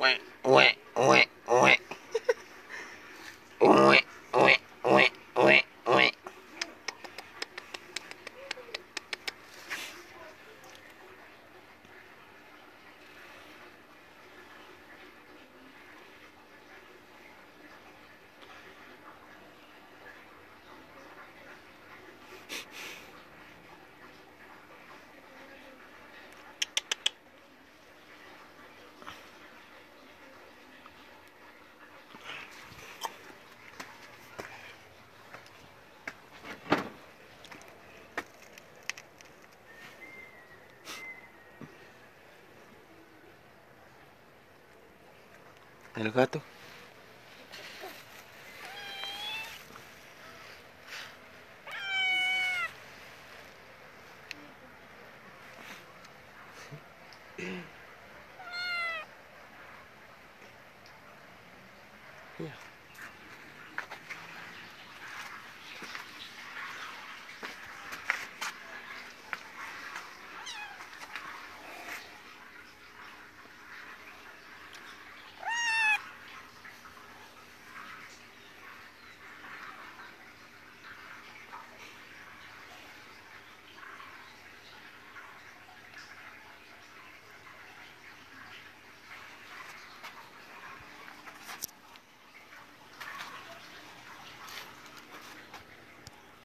wah, wah, wah. El gato. Yeah.